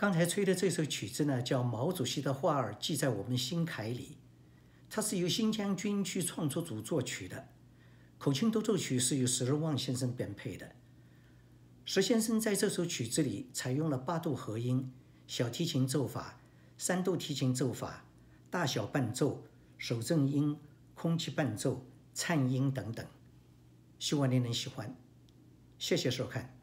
刚才吹的这首曲子呢，叫《毛主席的话儿记在我们心坎里》，它是由新疆军区创作组作曲的，口琴独奏曲是由石日旺先生编配的。石先生在这首曲子里采用了八度和音、小提琴奏法、三度提琴奏法、大小伴奏、手正音、空气伴奏、颤音等等，希望您能喜欢。谢谢收看。